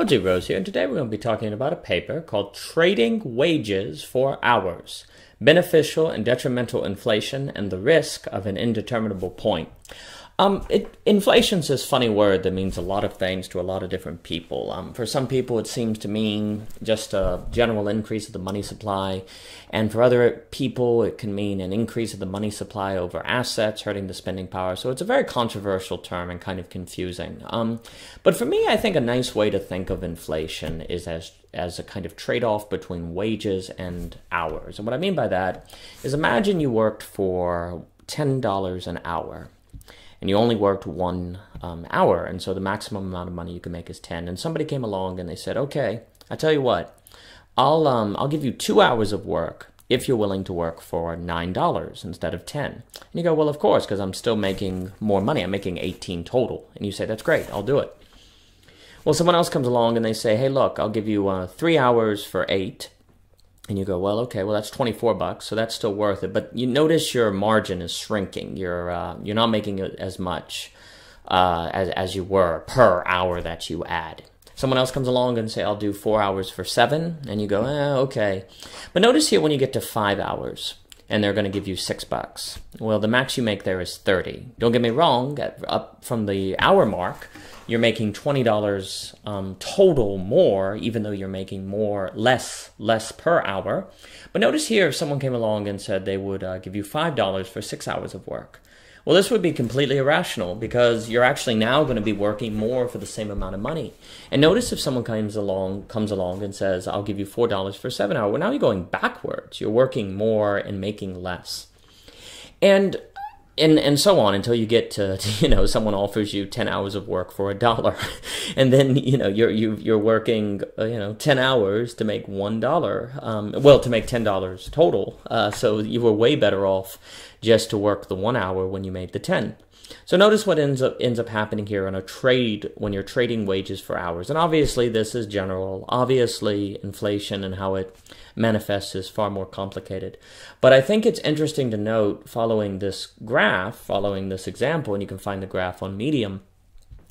OG Rose here, and today we're going to be talking about a paper called Trading Wages for Hours Beneficial and Detrimental Inflation and the Risk of an Indeterminable Point. Um, it, inflation's this funny word that means a lot of things to a lot of different people. Um, for some people, it seems to mean just a general increase of the money supply, and for other people, it can mean an increase of the money supply over assets, hurting the spending power. So it's a very controversial term and kind of confusing. Um, but for me, I think a nice way to think of inflation is as as a kind of trade off between wages and hours. And what I mean by that is imagine you worked for ten dollars an hour and you only worked one um, hour, and so the maximum amount of money you can make is ten. And somebody came along and they said, "Okay, I tell you what, I'll um, I'll give you two hours of work if you're willing to work for nine dollars instead of ten." And you go, "Well, of course, because I'm still making more money. I'm making eighteen total." And you say, "That's great. I'll do it." Well, someone else comes along and they say, "Hey, look, I'll give you uh, three hours for eight, and you go, well, okay, well that's 24 bucks, so that's still worth it. But you notice your margin is shrinking. You're uh, you're not making as much uh, as as you were per hour that you add. Someone else comes along and say, I'll do four hours for seven, and you go, eh, okay. But notice here when you get to five hours, and they're going to give you six bucks. Well, the max you make there is 30. Don't get me wrong, up from the hour mark, you're making twenty dollars um, total more, even though you're making more less less per hour. But notice here, if someone came along and said they would uh, give you five dollars for six hours of work, well, this would be completely irrational because you're actually now going to be working more for the same amount of money. And notice if someone comes along comes along and says, "I'll give you four dollars for seven hours," well, now you're going backwards. You're working more and making less. And and and so on until you get to, to, you know someone offers you 10 hours of work for a dollar and then you know you're you, you're working uh, you know 10 hours to make one dollar um, well to make 10 dollars total uh, so you were way better off just to work the one hour when you made the 10 so notice what ends up ends up happening here on a trade when you're trading wages for hours. And obviously this is general. Obviously inflation and how it manifests is far more complicated. But I think it's interesting to note following this graph, following this example, and you can find the graph on Medium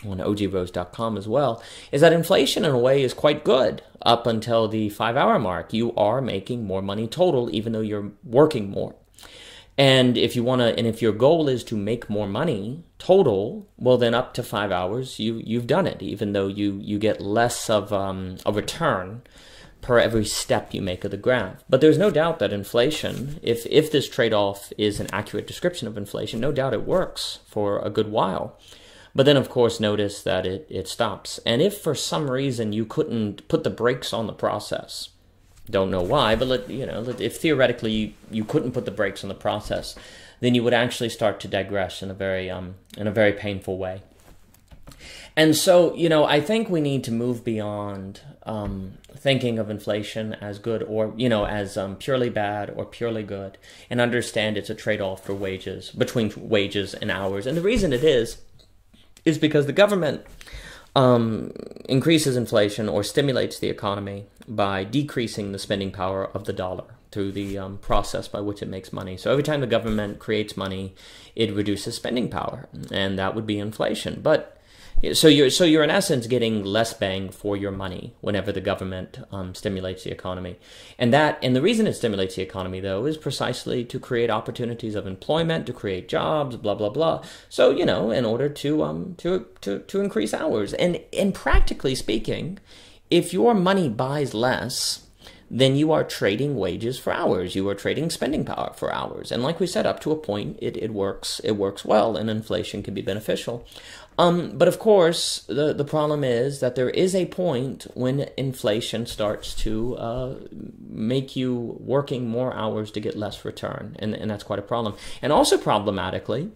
on ogrose.com as well, is that inflation in a way is quite good up until the five hour mark. You are making more money total even though you're working more. And if you want to, and if your goal is to make more money total, well, then up to five hours, you you've done it. Even though you you get less of um, a return per every step you make of the graph. But there's no doubt that inflation, if if this trade-off is an accurate description of inflation, no doubt it works for a good while. But then, of course, notice that it, it stops. And if for some reason you couldn't put the brakes on the process, don't know why, but let, you know, if theoretically you, you couldn't put the brakes on the process, then you would actually start to digress in a very um, in a very painful way. And so, you know, I think we need to move beyond um, thinking of inflation as good or, you know, as um, purely bad or purely good and understand it's a trade off for wages, between wages and hours. And the reason it is, is because the government um, increases inflation or stimulates the economy by decreasing the spending power of the dollar through the um, process by which it makes money. So every time the government creates money, it reduces spending power, and that would be inflation. But so you're so you're in essence getting less bang for your money whenever the government um, stimulates the economy, and that and the reason it stimulates the economy though is precisely to create opportunities of employment, to create jobs, blah blah blah. So you know, in order to um to to to increase hours, and and practically speaking, if your money buys less, then you are trading wages for hours. You are trading spending power for hours. And like we said, up to a point, it, it works. It works well, and inflation can be beneficial. Um, but of course, the, the problem is that there is a point when inflation starts to uh, make you working more hours to get less return, and, and that's quite a problem. And also problematically,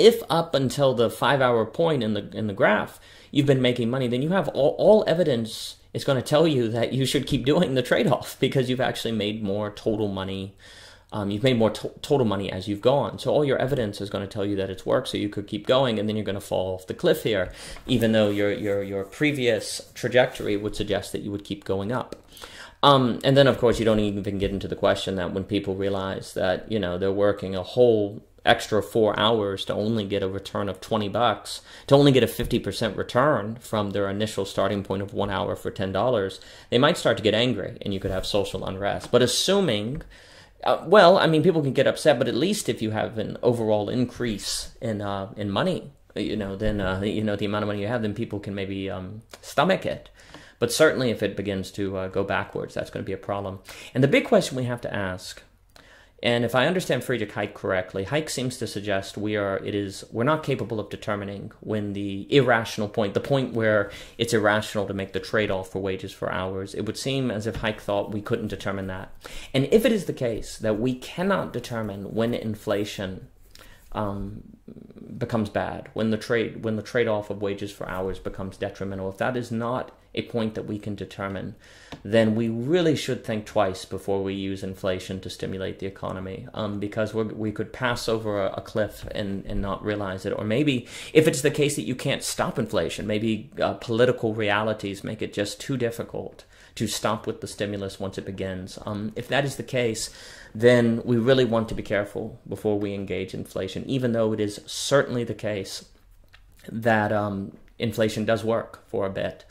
if up until the five hour point in the in the graph you've been making money, then you have all, all evidence is going to tell you that you should keep doing the trade off because you've actually made more total money um, you've made more to- total money as you've gone. So all your evidence is going to tell you that it's worked. So you could keep going, and then you're going to fall off the cliff here, even though your your your previous trajectory would suggest that you would keep going up. Um, and then, of course, you don't even get into the question that when people realize that you know they're working a whole extra four hours to only get a return of 20 bucks, to only get a 50% return from their initial starting point of one hour for $10, they might start to get angry and you could have social unrest. But assuming, uh, well, I mean, people can get upset, but at least if you have an overall increase in, uh, in money, you know, then, uh, you know, the amount of money you have, then people can maybe um, stomach it. But certainly if it begins to uh, go backwards, that's going to be a problem. And the big question we have to ask and if I understand Friedrich Hayek correctly, Hayek seems to suggest we are it is we're not capable of determining when the irrational point, the point where it's irrational to make the trade-off for wages for hours. It would seem as if Hayek thought we couldn't determine that. And if it is the case that we cannot determine when inflation um, becomes bad, when the trade when the trade-off of wages for hours becomes detrimental, if that is not a point that we can determine, then we really should think twice before we use inflation to stimulate the economy um, because we could pass over a, a, cliff and, and not realize it. Or maybe if it's the case that you can't stop inflation, maybe uh, political realities make it just too difficult to stop with the stimulus once it begins. Um, if that is the case, then we really want to be careful before we engage inflation, even though it is certainly the case that um, inflation does work for a bit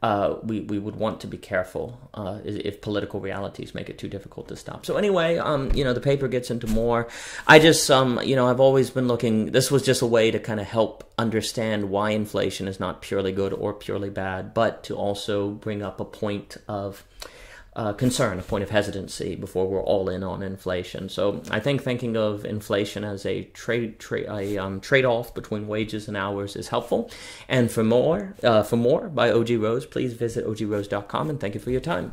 uh, we, we would want to be careful uh, if political realities make it too difficult to stop. So anyway, um, you know, the paper gets into more. I just, um, you know, I've always been looking. This was just a way to kind of help understand why inflation is not purely good or purely bad, but to also bring up a point of uh, concern, a point of hesitancy before we're all in on inflation. So I think thinking of inflation as a trade tra- a um, trade off between wages and hours is helpful. And for more, uh, for more by OG Rose, please visit ogrose.com and thank you for your time.